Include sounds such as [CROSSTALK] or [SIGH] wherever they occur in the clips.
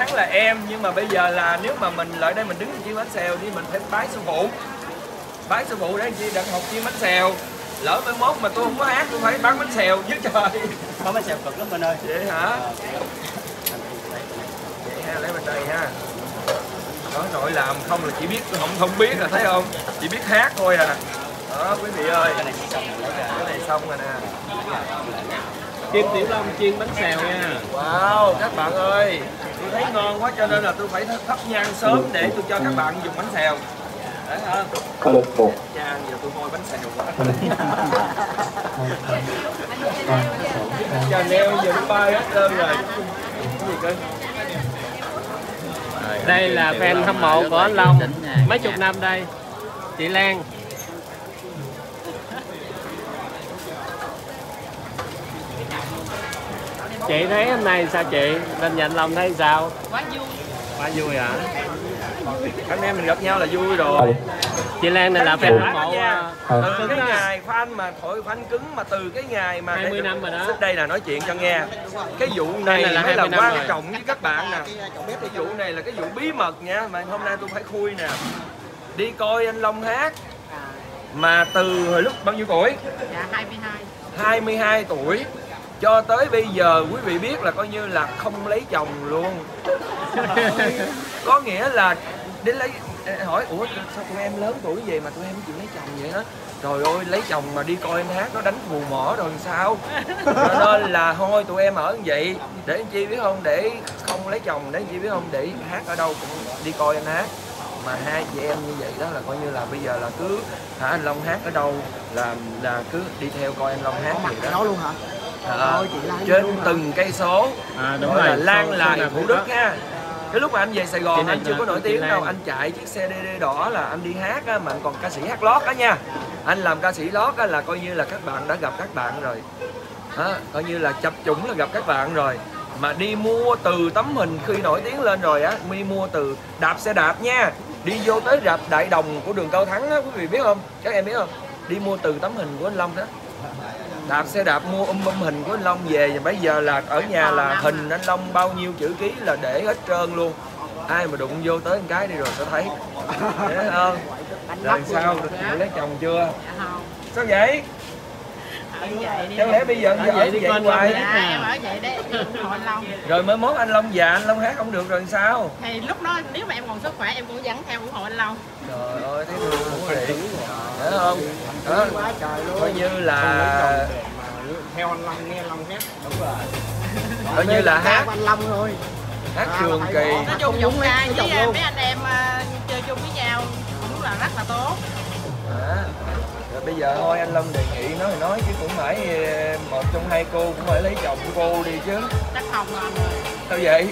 hắn là em nhưng mà bây giờ là nếu mà mình lại đây mình đứng chiên bánh xèo thì mình phải bái sư phụ. Bái sư phụ để anh chị đặng học chiên bánh xèo. Lỡ mai mốt mà tôi không có hát tôi phải bán bánh xèo chứ trời. Có bánh xèo cực lắm anh ơi. Vậy hả? Vậy ha lấy bên đây ha. Đó nội làm không là chỉ biết không không biết là thấy không? Chỉ biết hát thôi à. Đó quý vị ơi. Cái này xong rồi nè. Kim Tiểu Long chiên bánh xèo nha. Wow các bạn ơi thấy ngon quá cho nên là tôi phải thắp nhang sớm để tôi cho các bạn dùng bánh xèo. Đấy hả Có lực một giờ tôi môi bánh xèo quá. Chà, neo giờ nó bay hết trơn rồi. Cái gì cơ? Đây là fan hâm mộ của anh Long, Mấy chục năm đây. Chị Lan. Chị thấy hôm nay sao chị? Lên nhà anh Long thấy sao? quá vui. Quá vui hả? anh em mình gặp nhau là vui rồi. Chị Lan này là fan hâm mộ nha à, từ cứng cái ngày fan mà thổi fan cứng mà từ cái ngày mà 20 năm rồi đó. Trước đây là nói chuyện cho nghe. Cái vụ này là mới là 20 năm quan trọng với các bạn nè. Cái vụ này là cái vụ bí mật nha mà hôm nay tôi phải khui nè. Đi coi anh Long hát. Mà từ hồi lúc bao nhiêu tuổi? Dạ 22 22 tuổi cho tới bây giờ quý vị biết là coi như là không lấy chồng luôn. [LAUGHS] Có nghĩa là đến lấy hỏi ủa sao tụi em lớn tuổi vậy mà tụi em chịu lấy chồng vậy đó trời ơi lấy chồng mà đi coi anh hát nó đánh phù mỏ rồi sao? Cho nên là thôi tụi em ở như vậy. Để anh chi biết không? Để không lấy chồng để anh chi biết không? Để hát ở đâu cũng đi coi anh hát. Mà hai chị em như vậy đó là coi như là bây giờ là cứ hả anh Long hát ở đâu là là cứ đi theo coi anh Long hát vậy đó. đó luôn hả? À, trên từng cây số. À đúng rồi là lan lại thủ đức ha. Cái lúc mà anh về Sài Gòn anh chưa có nổi tiếng đâu anh chạy chiếc xe DD đỏ là anh đi hát á, mà anh còn ca sĩ hát lót đó nha. Anh làm ca sĩ lót á, là coi như là các bạn đã gặp các bạn rồi. Đó, coi như là chập chủng là gặp các bạn rồi. Mà đi mua từ tấm hình khi nổi tiếng lên rồi á mi mua từ đạp xe đạp nha. Đi vô tới đạp đại đồng của đường cao thắng á quý vị biết không? Các em biết không? Đi mua từ tấm hình của anh long đó đạp xe đạp mua um um hình của anh Long về và bây giờ là ở nhà là hình anh Long bao nhiêu chữ ký là để hết trơn luôn. Ai mà đụng vô tới một cái đi rồi sẽ thấy. Thấy không? Rồi sao? lấy chồng chưa? Dạ sao vậy chẳng lẽ bây giờ giờ vậy ở đi vậy hoài. dạ em ở vậy đấy Long rồi mới mốt anh Long già anh Long hát không được rồi sao? Thì lúc đó nếu mà em còn sức khỏe em cũng vẫn theo ủng hộ anh Long. Trời ơi thấy thương cũng vậy hiểu không? Đó. Coi như là theo anh Long nghe Long hát. Đúng rồi. Coi như là hát. Anh Long thôi. hát À, trường phải kỳ. Nói chung đúng ca với luôn. mấy anh em bây giờ thôi anh Long đề nghị nói thì nói chứ cũng phải eh, một trong hai cô cũng phải lấy chồng cô đi chứ. Chắc không rồi anh ơi. Sao vậy?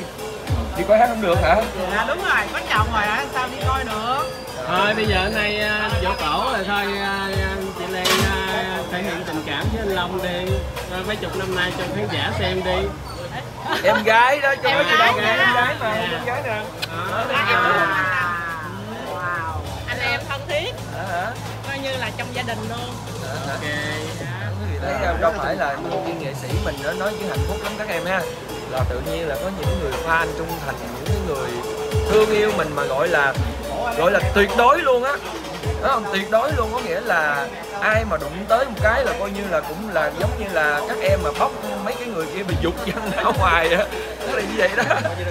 Đi coi hát không được hả? Dạ đúng rồi có chồng rồi hả sao đi coi được? Thôi bây giờ hôm nay dỗ cổ rồi thôi à, chị Lan à, thể hiện tình cảm với anh Long đi. Rồi mấy chục năm nay cho khán giả xem đi. Em gái đó cho chị đâu nè nè. em gái mà em gái nè Đó. À, em cũng không anh Long. wow anh em thân thiết. Hả coi như là trong gia đình luôn. Ok. Quý vị thấy không? đâu phải là nhân viên nghệ sĩ mình nó nói với hạnh phúc lắm các em ha. Là tự nhiên là có những người fan trung thành những người thương yêu mình mà gọi là gọi là tuyệt đối luôn á. Đó không tuyệt đối luôn có nghĩa là ai mà đụng tới một cái là coi như là cũng là giống như là các em mà bóc mấy cái người kia bị dục danh ra ngoài á. Nó là như vậy đó.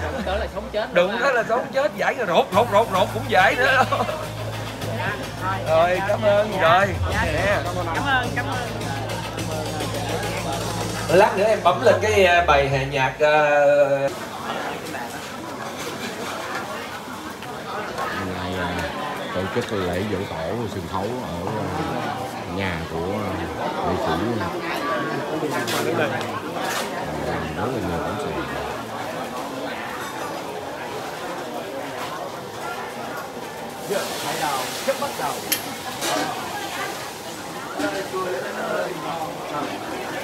Đụng tới là sống chết đụng cái là sống chết giải rồi rột rột rột rột cũng giải nữa. đó rồi cảm ơn. Rồi. nè cảm ơn cảm ơn. Lát nữa em bấm lên cái ờ, bài hè nhạc ngày à, tổ chức lễ dỗ tổ sân khấu ở à, nhà của à, nghệ sĩ à, rất là nhiều cảnh sự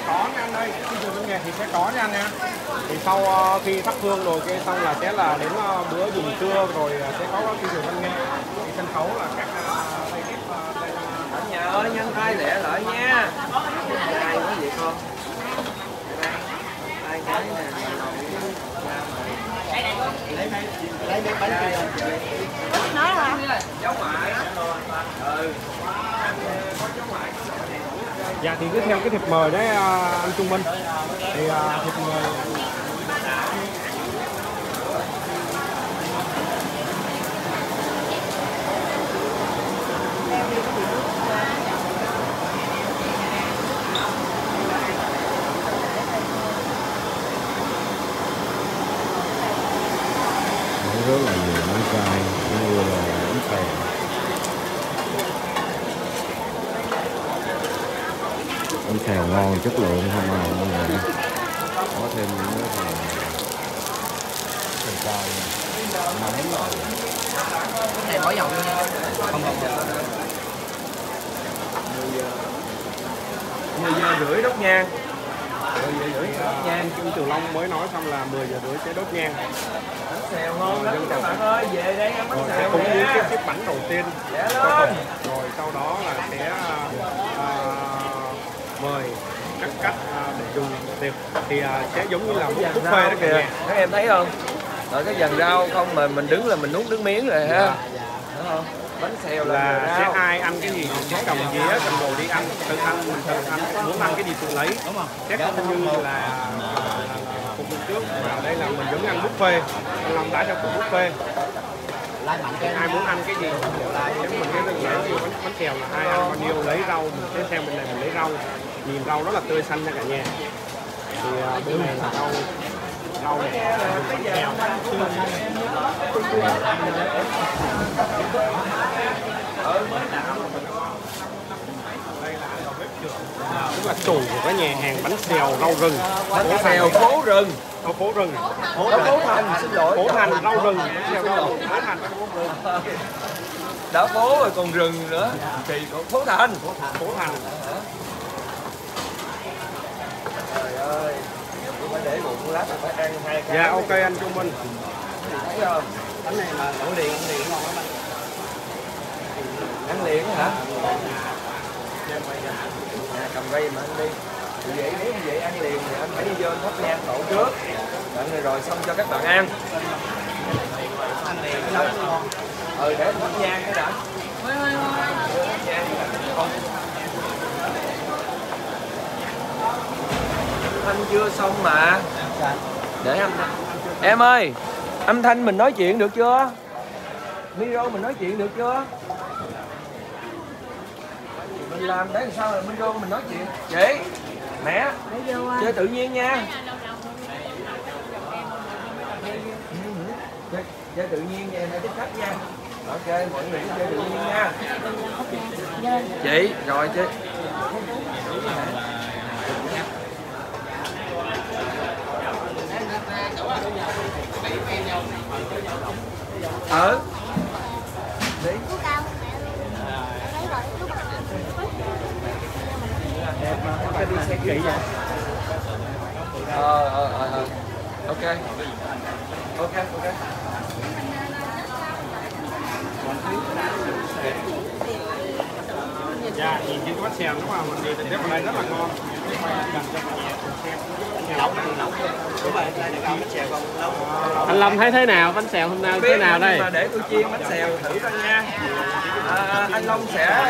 có nha anh ơi khi văn nghệ thì sẽ có nha anh nha thì sau ờ, khi thắp hương rồi cái xong là sẽ là đến ờ, bữa dùng trưa rồi ờ, sẽ có khi trường văn nghệ. Thì sân khấu là các đây là ở nhà ơi nhân hai lẹ lại nha. Hai quá vậy con hai cái nè nói hả dạ thì cứ theo cái thiệp mời đấy à, anh Trung Minh. Thì à, thiệp mời Nó rất là nhiều món cay cũng như là bánh xèo xèo ngon chất lượng không à mọi người có thêm những cái phần cay nóng rồi này bỏ dầu không không mười giờ rưỡi đốt nhang. Mười giờ rưỡi đốt nhang Trung Từ Long mới nói xong là 10 giờ rưỡi sẽ đốt nhang. Bánh xèo ngon lắm các bạn ơi về đây ăn bánh xèo những nè cái chiếc bánh đầu tiên. Dạ lên rồi sau đó là sẽ à, mời các khách à, để dùng tiệc thì à, sẽ giống như là một buffet rau đó kìa các em thấy không rồi cái dàn rau không mà mình đứng là mình nuốt nước miếng rồi ha đúng không bánh xèo là, là sẽ ai ăn cái gì sẽ cầm dĩa cầm đồ đi ăn tự ăn mình tự ăn muốn ăn cái gì tự lấy đúng không sẽ không như là, phục vụ trước mà đây là mình giống ăn buffet anh Long đã cho phục buffet ai muốn ăn cái gì giống mình cái đơn giản như bánh bánh xèo là ai ăn bao nhiêu lấy rau. Mình sẽ xem bên này mình lấy rau. Nhìn rau rất là tươi xanh nha cả nhà. Thì à, bên này là rau rau này xèo tức là chủ của cái nhà hàng bánh xèo rau rừng. Bánh xèo phố rừng. Ở phố rừng. Phố phố thành. Xin lỗi. Phố thành rau rừng. Phố thành. Đã phố rồi còn rừng nữa. Kỳ còn phố thành. Phố thành. Trời ơi. Tôi phải để bụng lát tôi phải ăn hai cái. Dạ ok anh Trung Minh. Thấy không? Bánh này là đổ liền liền ngon lắm anh. Ăn liền hả Dạ, cầm cây mà anh đi. Thì vậy nếu như vậy ăn liền thì anh phải đi vô thắp nhang tổ trước. Bạn rồi rồi xong cho các bạn ăn. Ăn liền ừ để thắp nhang cái đã Thắp nhang cái đã. Thanh chưa xong mà. Để âm thanh em ơi âm thanh mình nói chuyện được chưa? Micro mình nói chuyện được chưa? Mình làm để làm sao là micro mình nói chuyện? Chị mẹ chơi tự nhiên nha. Chơi, chơi tự nhiên nha em hãy tiếp khách nha. Ok mọi người chơi tự nhiên nha. Chị rồi chị ờ. đi đi kỹ vậy? Ờ ờ ờ ok. Ok ok. Dạ nhìn cái bánh xèo đúng không? Mình tiếp vào đây rất là ngon. Xem. Anh Long thấy thế nào? Bánh xèo hôm nay thế nào đây? để tôi chiên bánh xèo thử coi nha. À, anh Long sẽ